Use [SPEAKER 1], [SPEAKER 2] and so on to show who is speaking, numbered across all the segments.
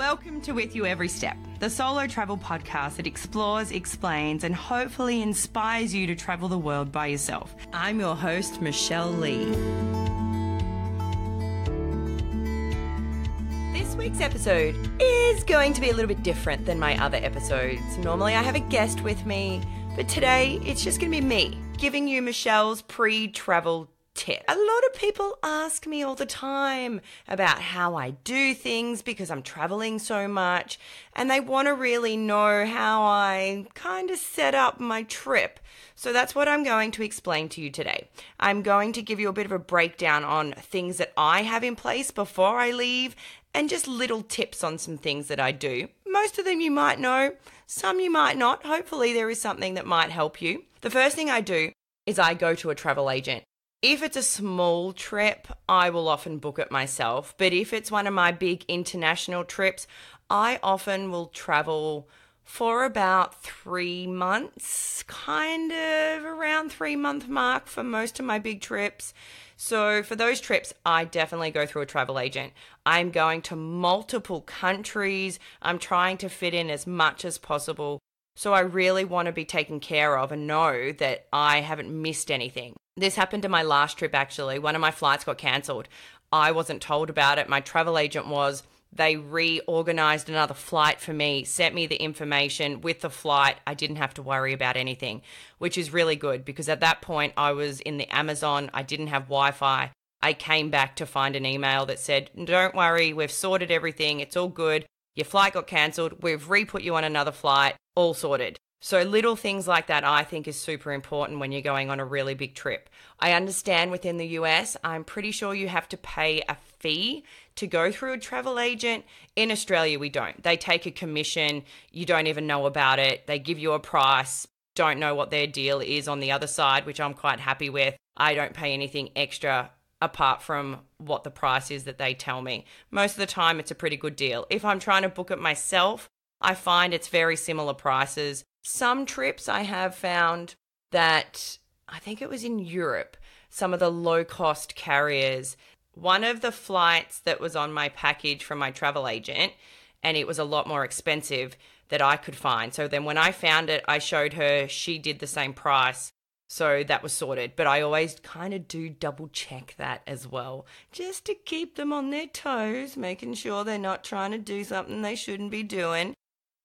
[SPEAKER 1] Welcome to With You Every Step, the solo travel podcast that explores, explains, and hopefully inspires you to travel the world by yourself. I'm your host, MiShel Lee.
[SPEAKER 2] This week's episode is going to be a little bit different than my other episodes. Normally, I have a guest with me, but today it's just going to be me giving you MiShel's pre travel tip. A lot of people ask me all the time about how I do things because I'm traveling so much, and they want to really know how I kind of set up my trip. So that's what I'm going to explain to you today. I'm going to give you a bit of a breakdown on things that I have in place before I leave and just little tips on some things that I do. Most of them you might know, some you might not. Hopefully, there is something that might help you. The first thing I do is I go to a travel agent. If it's a small trip, I will often book it myself. But if it's one of my big international trips, I often will travel for about three months, kind of around three month mark for most of my big trips. So for those trips, I definitely go through a travel agent. I'm going to multiple countries. I'm trying to fit in as much as possible. So I really want to be taken care of and know that I haven't missed anything. This happened to my last trip actually. One of my flights got cancelled. I wasn't told about it. My travel agent was. They reorganized another flight for me, sent me the information with the flight. I didn't have to worry about anything, which is really good because at that point I was in the Amazon. I didn't have Wi Fi. I came back to find an email that said, Don't worry, we've sorted everything. It's all good. Your flight got cancelled. We've re put you on another flight. All sorted. So, little things like that I think is super important when you're going on a really big trip. I understand within the US, I'm pretty sure you have to pay a fee to go through a travel agent. In Australia, we don't. They take a commission, you don't even know about it, they give you a price, don't know what their deal is on the other side, which I'm quite happy with. I don't pay anything extra apart from what the price is that they tell me. Most of the time, it's a pretty good deal. If I'm trying to book it myself, I find it's very similar prices. Some trips I have found that I think it was in Europe, some of the low cost carriers. One of the flights that was on my package from my travel agent, and it was a lot more expensive that I could find. So then when I found it, I showed her, she did the same price. So that was sorted. But I always kind of do double check that as well, just to keep them on their toes, making sure they're not trying to do something they shouldn't be doing.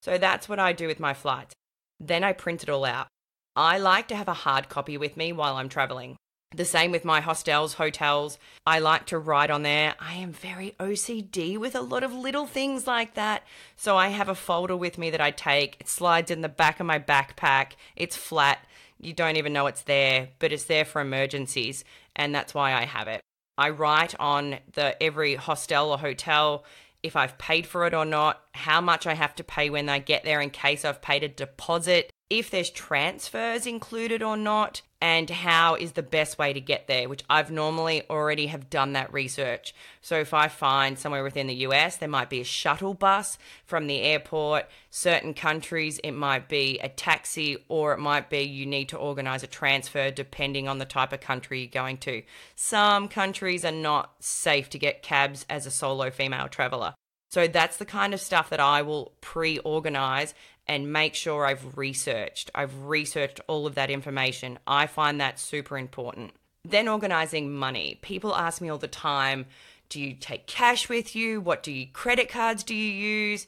[SPEAKER 2] So that's what I do with my flights. Then I print it all out. I like to have a hard copy with me while I'm traveling. The same with my hostels, hotels. I like to write on there. I am very OCD with a lot of little things like that. So I have a folder with me that I take. It slides in the back of my backpack. It's flat. You don't even know it's there, but it's there for emergencies. And that's why I have it. I write on the every hostel or hotel if I've paid for it or not, how much I have to pay when I get there in case I've paid a deposit, if there's transfers included or not, and how is the best way to get there, which I've normally already have done that research. So if I find somewhere within the US, there might be a shuttle bus from the airport. Certain countries, it might be a taxi, or it might be you need to organize a transfer depending on the type of country you're going to. Some countries are not safe to get cabs as a solo female traveler. So that's the kind of stuff that I will pre organize and make sure I've researched. I've researched all of that information. I find that super important. Then organizing money. People ask me all the time, do you take cash with you? What do you credit cards do you use?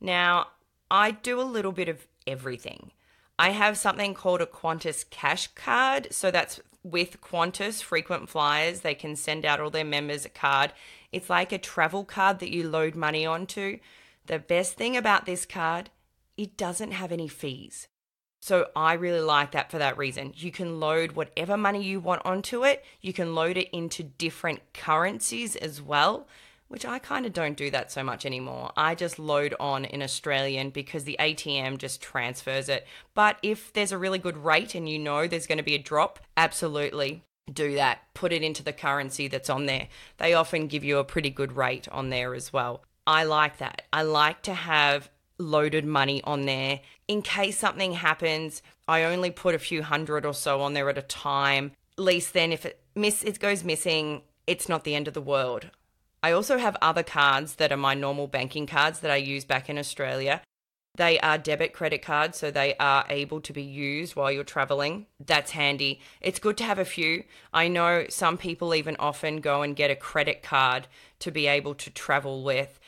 [SPEAKER 2] Now, I do a little bit of everything. I have something called a Qantas cash card, so that's with Qantas frequent flyers, they can send out all their members a card. It's like a travel card that you load money onto. The best thing about this card it doesn't have any fees. So I really like that for that reason. You can load whatever money you want onto it. You can load it into different currencies as well, which I kind of don't do that so much anymore. I just load on in Australian because the ATM just transfers it. But if there's a really good rate and you know there's going to be a drop, absolutely do that. Put it into the currency that's on there. They often give you a pretty good rate on there as well. I like that. I like to have loaded money on there. In case something happens, I only put a few hundred or so on there at a time. At least then if it miss it goes missing, it's not the end of the world. I also have other cards that are my normal banking cards that I use back in Australia. They are debit credit cards, so they are able to be used while you're traveling. That's handy. It's good to have a few. I know some people even often go and get a credit card to be able to travel with.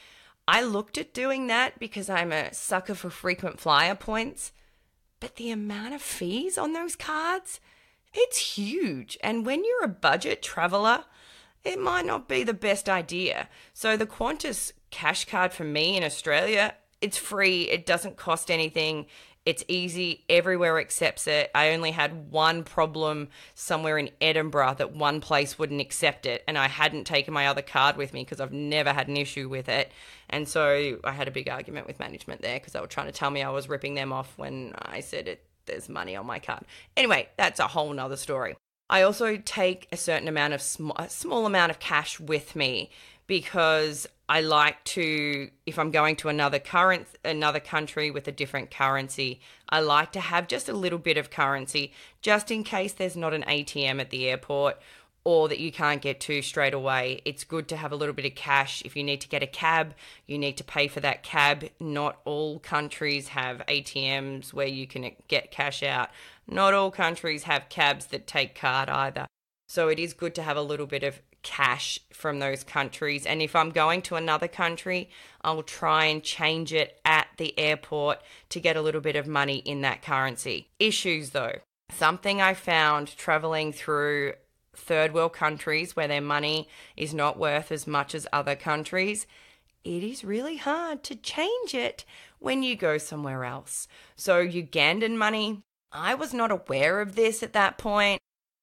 [SPEAKER 2] I looked at doing that because I'm a sucker for frequent flyer points, but the amount of fees on those cards, it's huge. And when you're a budget traveler, it might not be the best idea. So the Qantas cash card for me in Australia, it's free, it doesn't cost anything. It's easy, everywhere accepts it. I only had one problem somewhere in Edinburgh that one place wouldn't accept it, and I hadn't taken my other card with me because I've never had an issue with it. And so I had a big argument with management there because they were trying to tell me I was ripping them off when I said it there's money on my card. Anyway, that's a whole nother story. I also take a certain amount of sm- a small amount of cash with me because I like to if I'm going to another current another country with a different currency, I like to have just a little bit of currency just in case there's not an ATM at the airport or that you can't get to straight away. It's good to have a little bit of cash. If you need to get a cab, you need to pay for that cab. Not all countries have ATMs where you can get cash out. Not all countries have cabs that take card either. So it is good to have a little bit of cash from those countries. And if I'm going to another country, I'll try and change it at the airport to get a little bit of money in that currency. Issues though. Something I found traveling through third world countries where their money is not worth as much as other countries, it is really hard to change it when you go somewhere else. So, Ugandan money, I was not aware of this at that point,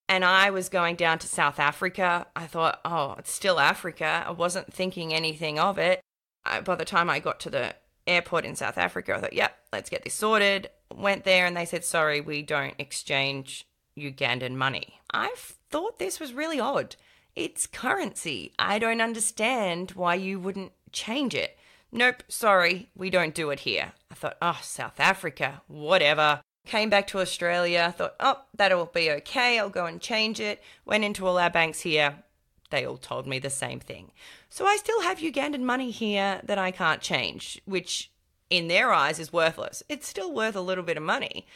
[SPEAKER 2] and I was going down to South Africa. I thought, oh, it's still Africa. I wasn't thinking anything of it. I, by the time I got to the airport in South Africa, I thought, yep, let's get this sorted. Went there, and they said, sorry, we don't exchange Ugandan money. I thought this was really odd. It's currency. I don't understand why you wouldn't change it. Nope, sorry, we don't do it here. I thought, oh, South Africa, whatever. Came back to Australia, thought, oh, that'll be okay, I'll go and change it. Went into all our banks here, they all told me the same thing. So I still have Ugandan money here that I can't change, which in their eyes is worthless. It's still worth a little bit of money,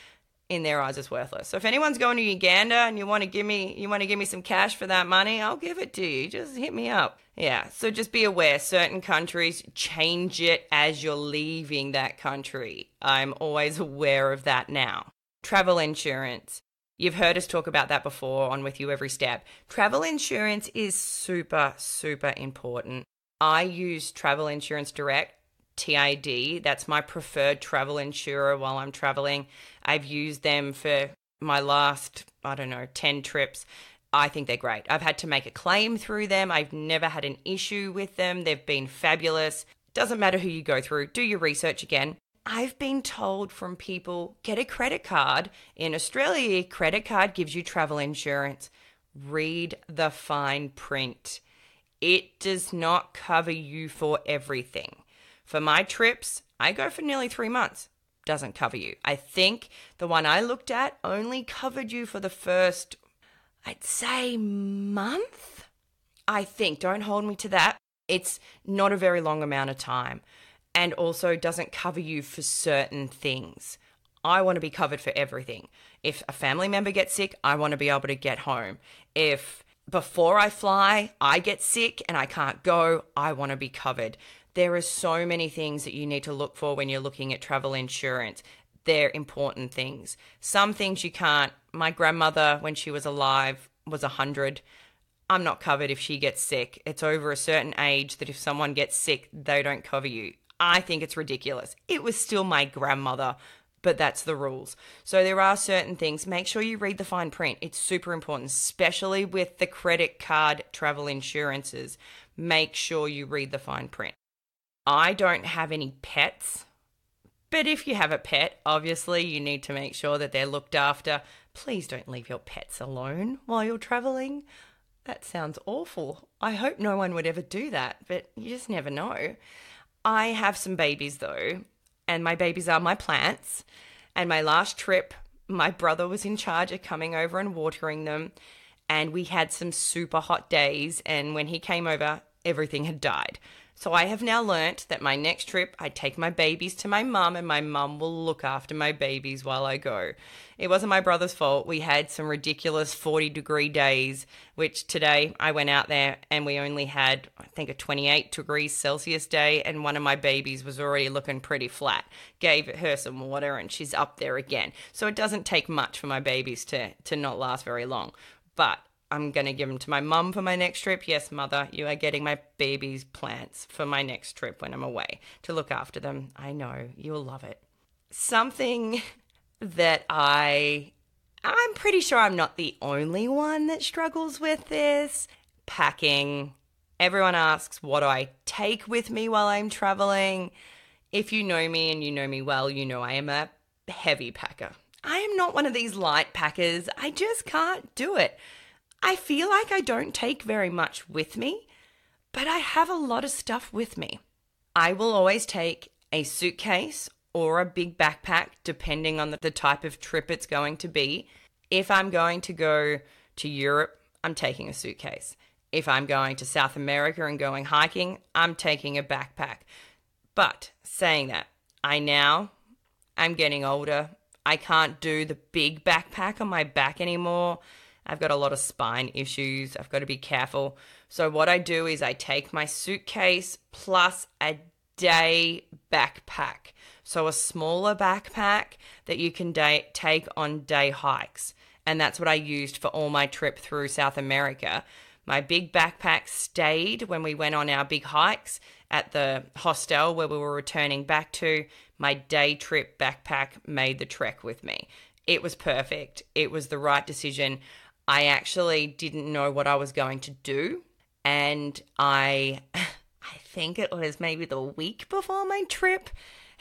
[SPEAKER 2] in their eyes is worthless. So if anyone's going to Uganda and you want to give me you want to give me some cash for that money, I'll give it to you. Just hit me up. Yeah, so just be aware certain countries change it as you're leaving that country. I'm always aware of that now. Travel insurance. You've heard us talk about that before on With You Every Step. Travel insurance is super, super important. I use Travel Insurance Direct TID. That's my preferred travel insurer while I'm traveling. I've used them for my last, I don't know, 10 trips. I think they're great. I've had to make a claim through them. I've never had an issue with them. They've been fabulous. Doesn't matter who you go through, do your research again. I've been told from people get a credit card. In Australia, credit card gives you travel insurance. Read the fine print. It does not cover you for everything. For my trips, I go for nearly three months. Doesn't cover you. I think the one I looked at only covered you for the first, I'd say, month. I think. Don't hold me to that. It's not a very long amount of time and also doesn't cover you for certain things. I want to be covered for everything. If a family member gets sick, I want to be able to get home. If before I fly, I get sick and I can't go, I want to be covered. There are so many things that you need to look for when you're looking at travel insurance. They're important things. Some things you can't. My grandmother, when she was alive, was 100. I'm not covered if she gets sick. It's over a certain age that if someone gets sick, they don't cover you. I think it's ridiculous. It was still my grandmother, but that's the rules. So there are certain things. Make sure you read the fine print. It's super important, especially with the credit card travel insurances. Make sure you read the fine print. I don't have any pets, but if you have a pet, obviously you need to make sure that they're looked after. Please don't leave your pets alone while you're traveling. That sounds awful. I hope no one would ever do that, but you just never know. I have some babies though, and my babies are my plants. And my last trip, my brother was in charge of coming over and watering them. And we had some super hot days. And when he came over, everything had died. So I have now learnt that my next trip, I take my babies to my mum, and my mum will look after my babies while I go. It wasn't my brother's fault. We had some ridiculous 40 degree days, which today I went out there and we only had, I think, a 28 degrees Celsius day, and one of my babies was already looking pretty flat. Gave her some water, and she's up there again. So it doesn't take much for my babies to, to not last very long. But I'm going to give them to my mum for my next trip. Yes, mother, you are getting my baby's plants for my next trip when I'm away to look after them. I know you'll love it. Something that I I'm pretty sure I'm not the only one that struggles with this. Packing. Everyone asks what do I take with me while I'm traveling. If you know me and you know me well, you know I am a heavy packer. I am not one of these light packers. I just can't do it. I feel like I don't take very much with me, but I have a lot of stuff with me. I will always take a suitcase or a big backpack, depending on the type of trip it's going to be. If I'm going to go to Europe, I'm taking a suitcase. If I'm going to South America and going hiking, I'm taking a backpack. But saying that, I now am getting older. I can't do the big backpack on my back anymore. I've got a lot of spine issues. I've got to be careful. So, what I do is I take my suitcase plus a day backpack. So, a smaller backpack that you can day- take on day hikes. And that's what I used for all my trip through South America. My big backpack stayed when we went on our big hikes at the hostel where we were returning back to. My day trip backpack made the trek with me. It was perfect. It was the right decision. I actually didn't know what I was going to do. And I, I think it was maybe the week before my trip,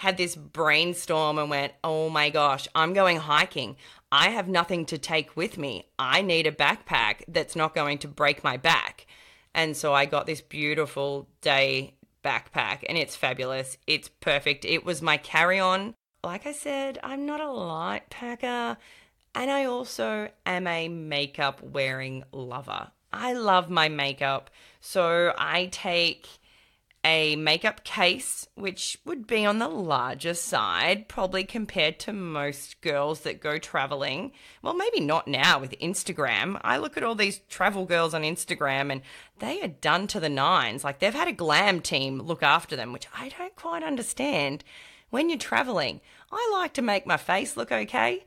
[SPEAKER 2] had this brainstorm and went, oh my gosh, I'm going hiking. I have nothing to take with me. I need a backpack that's not going to break my back. And so I got this beautiful day backpack and it's fabulous. It's perfect. It was my carry on. Like I said, I'm not a light packer. And I also am a makeup wearing lover. I love my makeup. So I take a makeup case, which would be on the larger side, probably compared to most girls that go traveling. Well, maybe not now with Instagram. I look at all these travel girls on Instagram and they are done to the nines. Like they've had a glam team look after them, which I don't quite understand. When you're traveling, I like to make my face look okay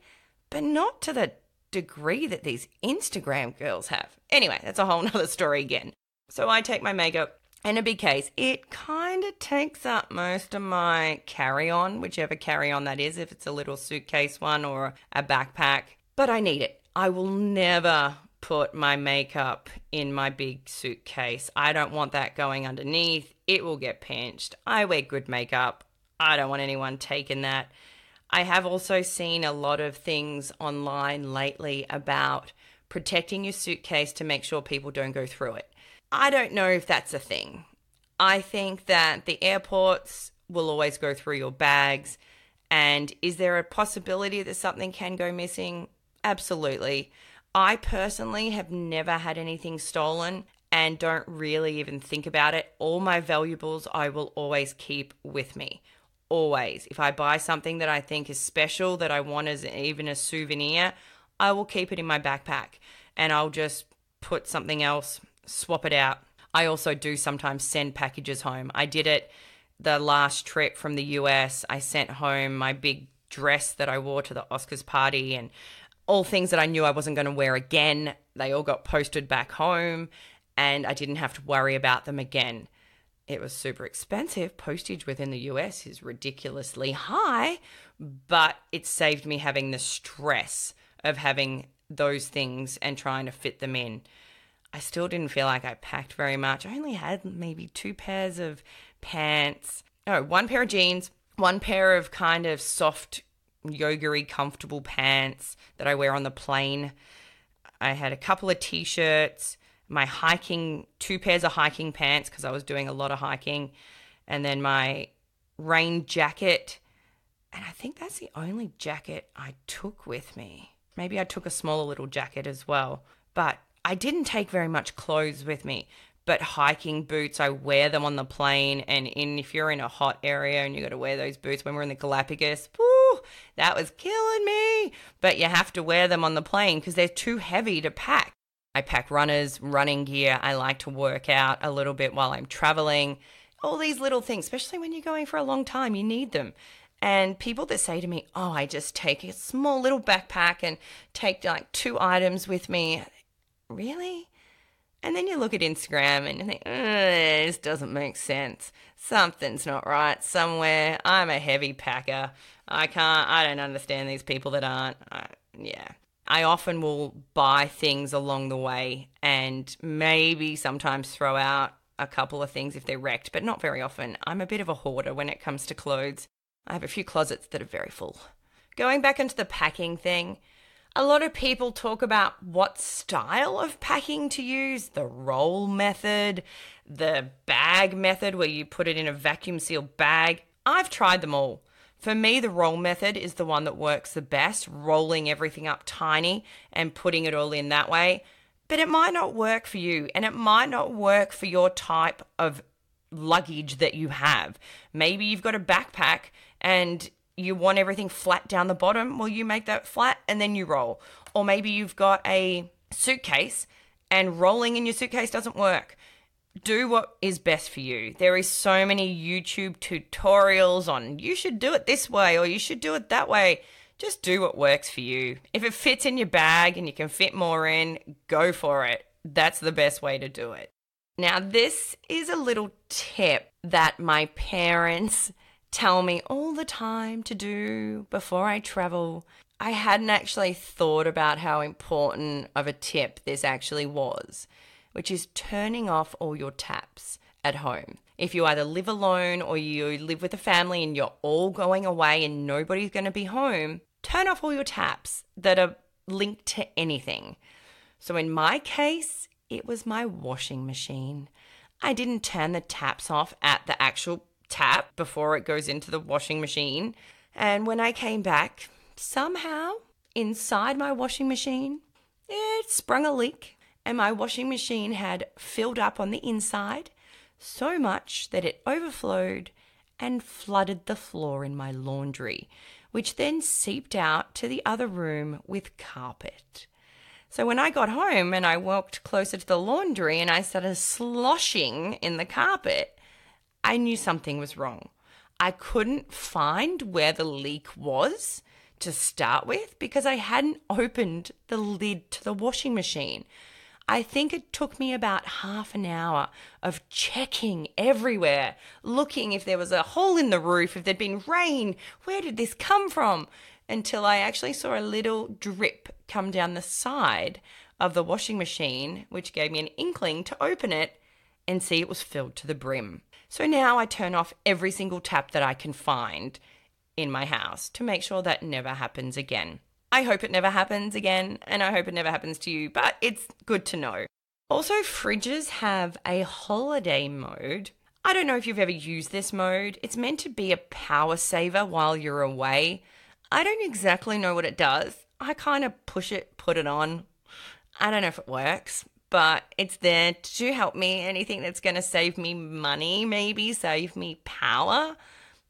[SPEAKER 2] but not to the degree that these Instagram girls have. Anyway, that's a whole nother story again. So I take my makeup in a big case. It kind of takes up most of my carry on, whichever carry on that is, if it's a little suitcase one or a backpack. But I need it. I will never put my makeup in my big suitcase. I don't want that going underneath. It will get pinched. I wear good makeup. I don't want anyone taking that. I have also seen a lot of things online lately about protecting your suitcase to make sure people don't go through it. I don't know if that's a thing. I think that the airports will always go through your bags. And is there a possibility that something can go missing? Absolutely. I personally have never had anything stolen and don't really even think about it. All my valuables I will always keep with me always. If I buy something that I think is special, that I want as even a souvenir, I will keep it in my backpack and I'll just put something else, swap it out. I also do sometimes send packages home. I did it the last trip from the US. I sent home my big dress that I wore to the Oscars party and all things that I knew I wasn't going to wear again. They all got posted back home and I didn't have to worry about them again it was super expensive. Postage within the US is ridiculously high, but it saved me having the stress of having those things and trying to fit them in. I still didn't feel like I packed very much. I only had maybe two pairs of pants. No, one pair of jeans, one pair of kind of soft, yogery, comfortable pants that I wear on the plane. I had a couple of t shirts my hiking, two pairs of hiking pants because I was doing a lot of hiking, and then my rain jacket. And I think that's the only jacket I took with me. Maybe I took a smaller little jacket as well, but I didn't take very much clothes with me. but hiking boots, I wear them on the plane. And in if you're in a hot area and you got to wear those boots when we're in the Galapagos, whoo, that was killing me. But you have to wear them on the plane because they're too heavy to pack. I pack runners, running gear. I like to work out a little bit while I'm traveling. All these little things, especially when you're going for a long time, you need them. And people that say to me, Oh, I just take a small little backpack and take like two items with me. Really? And then you look at Instagram and you think, this doesn't make sense. Something's not right somewhere. I'm a heavy packer. I can't, I don't understand these people that aren't. I, yeah. I often will buy things along the way and maybe sometimes throw out a couple of things if they're wrecked, but not very often. I'm a bit of a hoarder when it comes to clothes. I have a few closets that are very full. Going back into the packing thing, a lot of people talk about what style of packing to use the roll method, the bag method where you put it in a vacuum sealed bag. I've tried them all. For me, the roll method is the one that works the best, rolling everything up tiny and putting it all in that way. But it might not work for you, and it might not work for your type of luggage that you have. Maybe you've got a backpack and you want everything flat down the bottom, well, you make that flat and then you roll. Or maybe you've got a suitcase and rolling in your suitcase doesn't work. Do what is best for you. There is so many YouTube tutorials on you should do it this way or you should do it that way. Just do what works for you. If it fits in your bag and you can fit more in, go for it. That's the best way to do it. Now, this is a little tip that my parents tell me all the time to do before I travel. I hadn't actually thought about how important of a tip this actually was, which is turning off all your taps at home. If you either live alone or you live with a family and you're all going away and nobody's going to be home, turn off all your taps that are linked to anything. So in my case, it was my washing machine. I didn't turn the taps off at the actual tap before it goes into the washing machine. And when I came back, somehow inside my washing machine, it sprung a leak, and my washing machine had filled up on the inside so much that it overflowed and flooded the floor in my laundry, which then seeped out to the other room with carpet. So when I got home and I walked closer to the laundry and I started sloshing in the carpet, I knew something was wrong. I couldn't find where the leak was to start with because I hadn't opened the lid to the washing machine. I think it took me about half an hour of checking everywhere, looking if there was a hole in the roof, if there'd been rain, where did this come from? Until I actually saw a little drip come down the side of the washing machine, which gave me an inkling to open it and see it was filled to the brim. So now I turn off every single tap that I can find in my house to make sure that never happens again. I hope it never happens again, and I hope it never happens to you, but it's good to know. Also, fridges have a holiday mode. I don't know if you've ever used this mode. It's meant to be a power saver while you're away. I don't exactly know what it does. I kind of push it, put it on. I don't know if it works, but it's there to help me. Anything that's going to save me money, maybe save me power,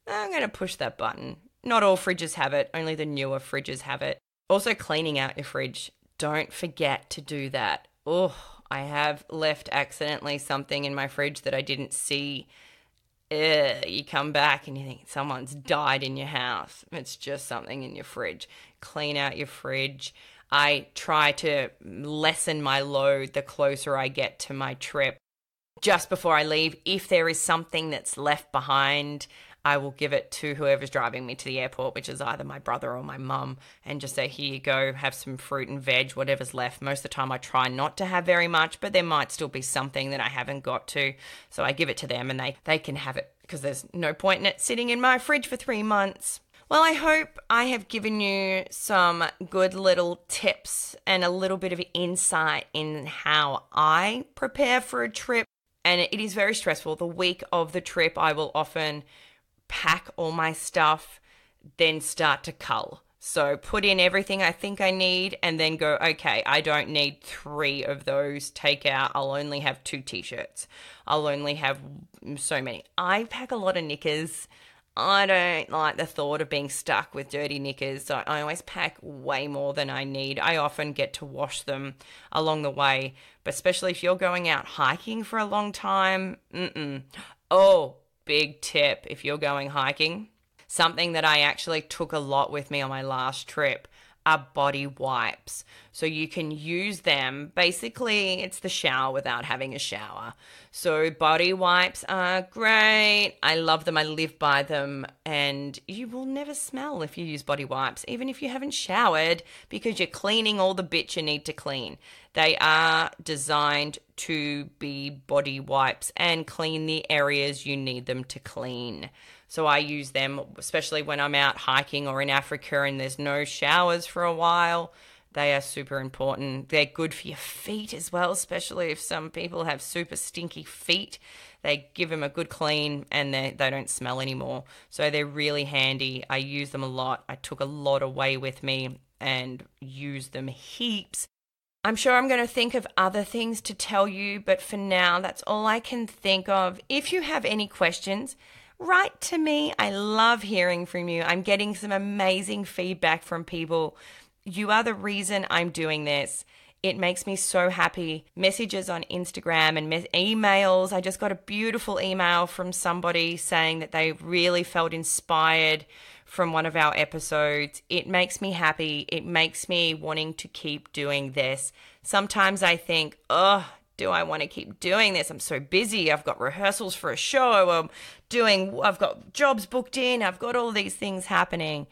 [SPEAKER 2] I'm going to push that button. Not all fridges have it, only the newer fridges have it. Also, cleaning out your fridge. Don't forget to do that. Oh, I have left accidentally something in my fridge that I didn't see. Ugh, you come back and you think someone's died in your house. It's just something in your fridge. Clean out your fridge. I try to lessen my load the closer I get to my trip. Just before I leave, if there is something that's left behind, I will give it to whoever's driving me to the airport, which is either my brother or my mum, and just say, Here you go, have some fruit and veg, whatever's left. Most of the time, I try not to have very much, but there might still be something that I haven't got to. So I give it to them and they, they can have it because there's no point in it sitting in my fridge for three months. Well, I hope I have given you some good little tips and a little bit of insight in how I prepare for a trip. And it is very stressful. The week of the trip, I will often pack all my stuff, then start to cull. So put in everything I think I need and then go, okay, I don't need three of those. Take out, I'll only have two t shirts. I'll only have so many. I pack a lot of knickers. I don't like the thought of being stuck with dirty knickers, so I always pack way more than I need. I often get to wash them along the way, but especially if you're going out hiking for a long time, mm-mm. Oh, big tip if you're going hiking. Something that I actually took a lot with me on my last trip are body wipes. So you can use them. Basically, it's the shower without having a shower. So body wipes are great. I love them. I live by them. And you will never smell if you use body wipes, even if you haven't showered, because you're cleaning all the bits you need to clean. They are designed to be body wipes and clean the areas you need them to clean. So I use them, especially when I'm out hiking or in Africa and there's no showers for a while. They are super important. They're good for your feet as well, especially if some people have super stinky feet. They give them a good clean and they, they don't smell anymore. So they're really handy. I use them a lot. I took a lot away with me and use them heaps. I'm sure I'm going to think of other things to tell you, but for now, that's all I can think of. If you have any questions, write to me. I love hearing from you. I'm getting some amazing feedback from people. You are the reason I'm doing this. It makes me so happy. Messages on Instagram and me- emails. I just got a beautiful email from somebody saying that they really felt inspired from one of our episodes. It makes me happy. It makes me wanting to keep doing this. Sometimes I think, oh, do I want to keep doing this? I'm so busy. I've got rehearsals for a show. I'm doing, I've got jobs booked in. I've got all these things happening.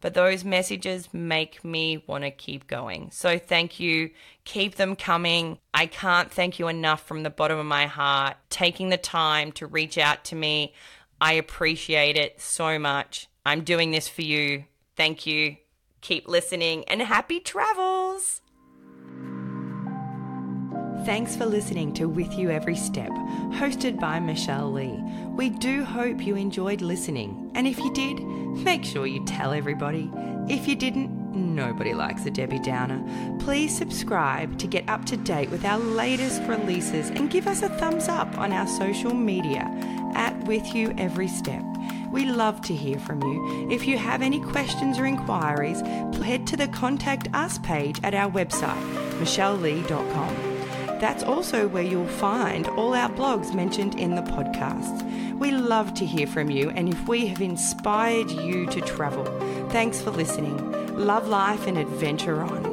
[SPEAKER 2] But those messages make me want to keep going. So thank you. Keep them coming. I can't thank you enough from the bottom of my heart. Taking the time to reach out to me. I appreciate it so much. I'm doing this for you. Thank you. Keep listening and happy travels.
[SPEAKER 1] Thanks for listening to With You Every Step, hosted by MiShel Lee. We do hope you enjoyed listening, and if you did, make sure you tell everybody. If you didn't, nobody likes a Debbie Downer. Please subscribe to get up to date with our latest releases and give us a thumbs up on our social media at With You Every Step. We love to hear from you. If you have any questions or inquiries, head to the Contact Us page at our website, mishellee.com. That's also where you'll find all our blogs mentioned in the podcast. We love to hear from you, and if we have inspired you to travel, thanks for listening. Love life and adventure on.